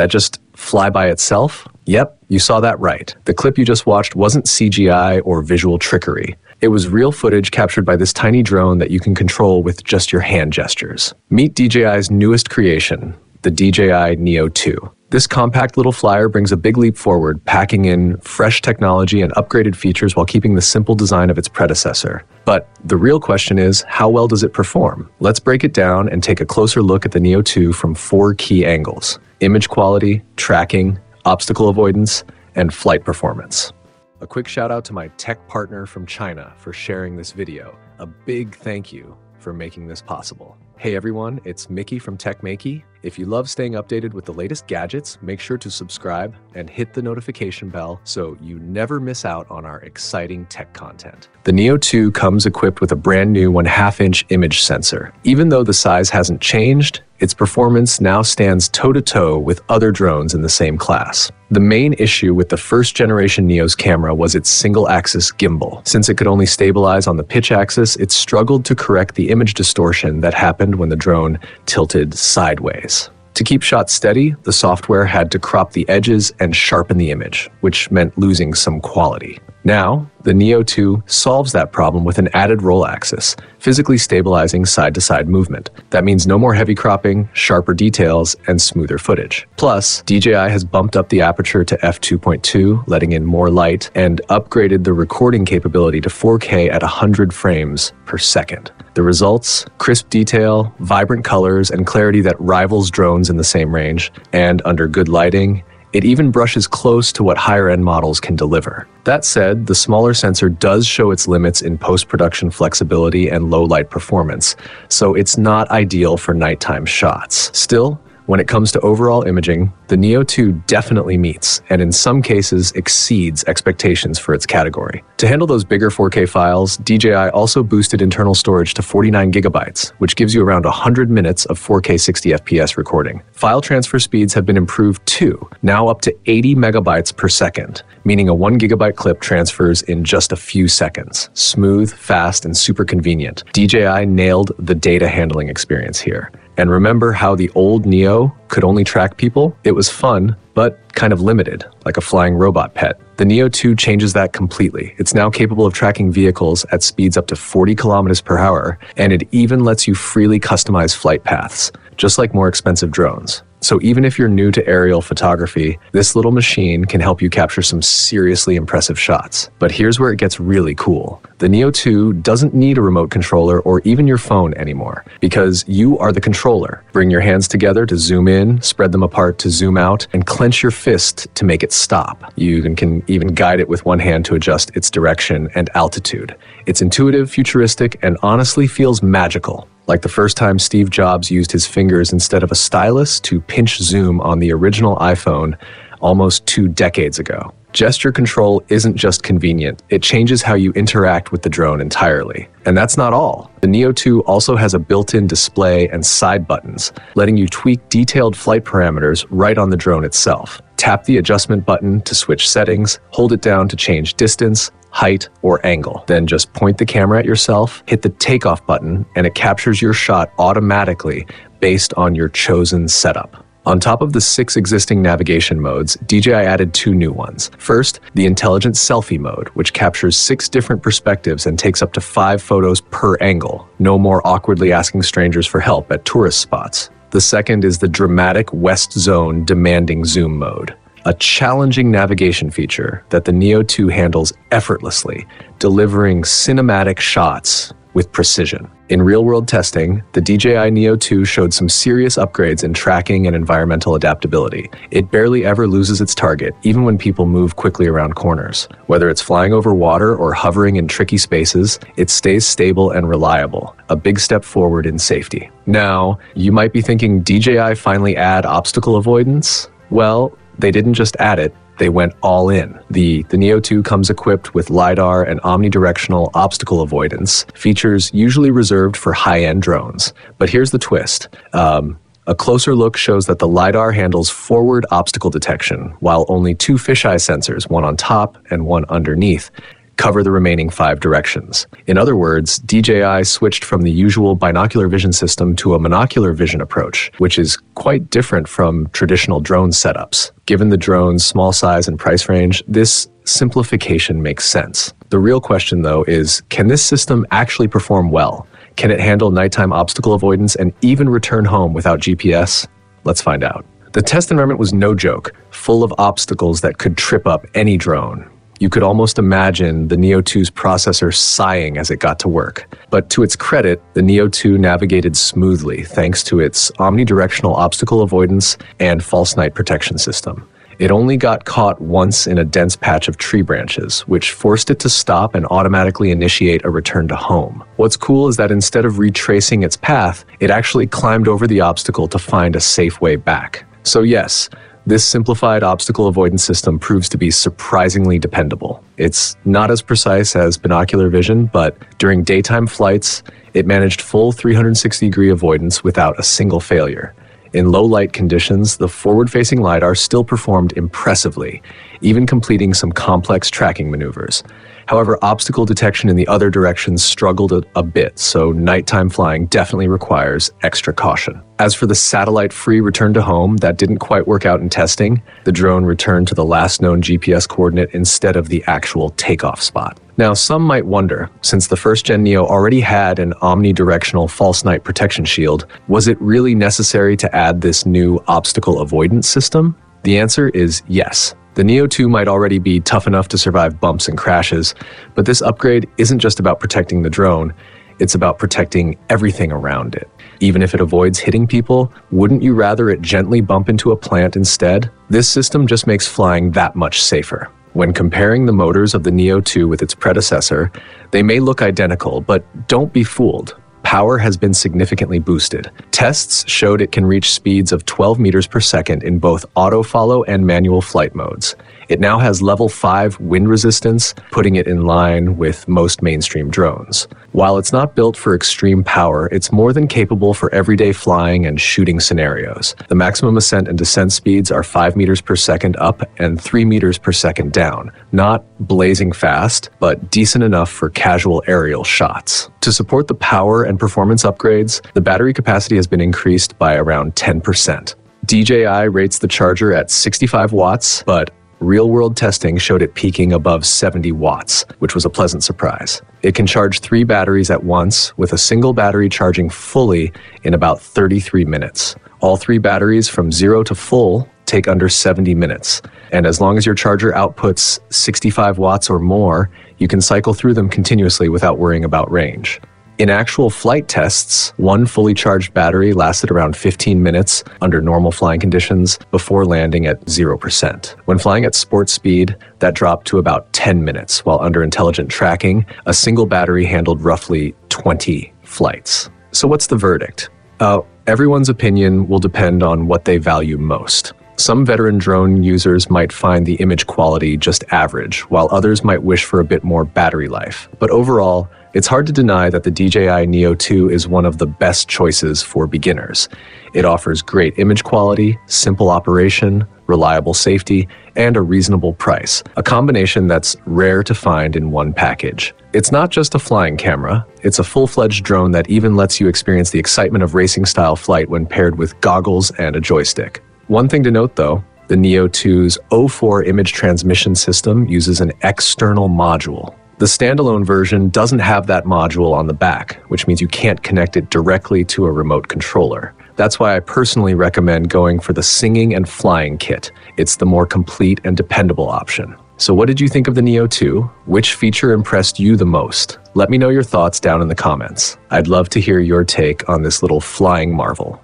that just fly by itself? Yep, you saw that right. The clip you just watched wasn't CGI or visual trickery. It was real footage captured by this tiny drone that you can control with just your hand gestures. Meet DJI's newest creation, the DJI Neo 2. This compact little flyer brings a big leap forward, packing in fresh technology and upgraded features while keeping the simple design of its predecessor. But the real question is, how well does it perform? Let's break it down and take a closer look at the Neo 2 from four key angles image quality, tracking, obstacle avoidance, and flight performance. A quick shout out to my tech partner from China for sharing this video. A big thank you for making this possible. Hey everyone, it's Maiky from TechMaiky. If you love staying updated with the latest gadgets, make sure to subscribe and hit the notification bell so you never miss out on our exciting tech content. The Neo 2 comes equipped with a brand new 1 half inch image sensor. Even though the size hasn't changed, its performance now stands toe to toe with other drones in the same class. The main issue with the first generation Neo's camera was its single axis gimbal. Since it could only stabilize on the pitch axis, it struggled to correct the image distortion that happened when the drone tilted sideways. To keep shots steady, the software had to crop the edges and sharpen the image, which meant losing some quality. Now, the Neo 2 solves that problem with an added roll axis, physically stabilizing side to side movement. That means no more heavy cropping, sharper details, and smoother footage. Plus, DJI has bumped up the aperture to f2.2, letting in more light, and upgraded the recording capability to 4K at 100 frames per second. The results crisp detail, vibrant colors, and clarity that rivals drones in the same range, and under good lighting, it even brushes close to what higher end models can deliver. That said, the smaller sensor does show its limits in post production flexibility and low light performance, so it's not ideal for nighttime shots. Still, when it comes to overall imaging, the Neo 2 definitely meets, and in some cases exceeds expectations for its category. To handle those bigger 4K files, DJI also boosted internal storage to 49 gigabytes, which gives you around 100 minutes of 4K 60 FPS recording. File transfer speeds have been improved too, now up to 80 megabytes per second, meaning a 1 gigabyte clip transfers in just a few seconds. Smooth, fast, and super convenient. DJI nailed the data handling experience here. And remember how the old Neo could only track people? It was fun, but kind of limited, like a flying robot pet. The Neo 2 changes that completely. It's now capable of tracking vehicles at speeds up to 40 kilometers per hour, and it even lets you freely customize flight paths, just like more expensive drones. So even if you're new to aerial photography, this little machine can help you capture some seriously impressive shots. But here's where it gets really cool. The Neo 2 doesn't need a remote controller or even your phone anymore because you are the controller. Bring your hands together to zoom in, spread them apart to zoom out, and clench your fist to make it stop. You can even guide it with one hand to adjust its direction and altitude. It's intuitive, futuristic, and honestly feels magical like the first time Steve Jobs used his fingers instead of a stylus to pinch zoom on the original iPhone almost two decades ago. Gesture control isn't just convenient, it changes how you interact with the drone entirely. And that's not all. The Neo 2 also has a built in display and side buttons, letting you tweak detailed flight parameters right on the drone itself. Tap the adjustment button to switch settings, hold it down to change distance, height, or angle. Then just point the camera at yourself, hit the takeoff button, and it captures your shot automatically based on your chosen setup. On top of the six existing navigation modes, DJI added two new ones. First, the intelligent selfie mode, which captures six different perspectives and takes up to five photos per angle. No more awkwardly asking strangers for help at tourist spots. The second is the dramatic West Zone demanding zoom mode a challenging navigation feature that the Neo 2 handles effortlessly, delivering cinematic shots with precision. In real world testing, the DJI Neo 2 showed some serious upgrades in tracking and environmental adaptability. It barely ever loses its target, even when people move quickly around corners. Whether it's flying over water or hovering in tricky spaces, it stays stable and reliable, a big step forward in safety. Now, you might be thinking DJI finally add obstacle avoidance? Well, they didn't just add it, they went all in. The, the Neo 2 comes equipped with LiDAR and omnidirectional obstacle avoidance, features usually reserved for high end drones. But here's the twist. Um, a closer look shows that the LiDAR handles forward obstacle detection, while only two fisheye sensors, one on top and one underneath, cover the remaining five directions. In other words, DJI switched from the usual binocular vision system to a monocular vision approach, which is quite different from traditional drone setups. Given the drone's small size and price range, this simplification makes sense. The real question, though, is can this system actually perform well? Can it handle nighttime obstacle avoidance and even return home without GPS? Let's find out. The test environment was no joke, full of obstacles that could trip up any drone. You could almost imagine the Neo 2's processor sighing as it got to work. But to its credit, the Neo 2 navigated smoothly thanks to its omnidirectional obstacle avoidance and false night protection system. It only got caught once in a dense patch of tree branches, which forced it to stop and automatically initiate a return to home. What's cool is that instead of retracing its path, it actually climbed over the obstacle to find a safe way back. So, yes, this simplified obstacle avoidance system proves to be surprisingly dependable. It's not as precise as binocular vision, but during daytime flights, it managed full 360 degree avoidance without a single failure. In low light conditions, the forward facing LiDAR still performed impressively, even completing some complex tracking maneuvers. However, obstacle detection in the other directions struggled a, a, bit, so nighttime flying definitely requires extra caution. As for the satellite free return to home, that didn't quite work out in testing. The drone returned to the last known GPS coordinate instead of the actual takeoff spot. Now, some might wonder, since the first gen Neo already had an omnidirectional false night protection shield, was it really necessary to add this new obstacle avoidance system? The answer is yes. The Neo 2 might already be tough enough to survive bumps and crashes, but this upgrade isn't just about protecting the drone, it's about protecting everything around it. Even if it avoids hitting people, wouldn't you rather it gently bump into a plant instead? This system just makes flying that much safer. When comparing the motors of the Neo 2 with its predecessor, they may look identical, but don't be fooled power has been significantly boosted. Tests showed it can reach speeds of 12 meters per second in both auto follow and manual flight modes. It now has level 5 wind resistance, putting it in line with most mainstream drones. While it's not built for extreme power, it's more than capable for everyday flying and shooting scenarios. The maximum ascent and descent speeds are 5 meters per second up and 3 meters per second down. Not blazing fast, but decent enough for casual aerial shots. To support the power and performance upgrades, the battery capacity has been increased by around 10%. DJI rates the charger at 65 watts, but Real world testing showed it peaking above 70 watts, which was a pleasant surprise. It can charge three batteries at once, with a single battery charging fully in about 33 minutes. All three batteries from zero to full take under 70 minutes. And as long as your charger outputs 65 watts or more, you can cycle through them continuously without worrying about range. In actual flight tests, one fully charged battery lasted around 15 minutes under normal flying conditions before landing at 0%. When flying at sports speed, that dropped to about 10 minutes, while under intelligent tracking, a single battery handled roughly 20 flights. So, what's the verdict? Uh, everyone's opinion will depend on what they value most. Some veteran drone users might find the image quality just average, while others might wish for a bit more battery life. But overall, it's hard to deny that the DJI Neo 2 is one of the best choices for beginners. It offers great image quality, simple operation, reliable safety, and a reasonable price, a combination that's rare to find in one package. It's not just a flying camera, it's a full fledged drone that even lets you experience the excitement of racing style flight when paired with goggles and a joystick. One thing to note though, the Neo 2's O4 image transmission system uses an external module the standalone version doesn't have that module on the back, which means you can't connect it directly to a remote controller. That's why I personally recommend going for the singing and flying kit. It's the more complete and dependable option. So, what did you think of the Neo 2? Which feature impressed you the most? Let me know your thoughts down in the comments. I'd love to hear your take on this little flying marvel.